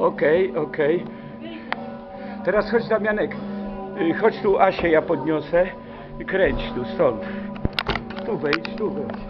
Okej, okej. Teraz chodź Damianek. Y, Chodź tu Asię ja podniosę. Kręć tu stąd. Tu wejdź, tu wejdź.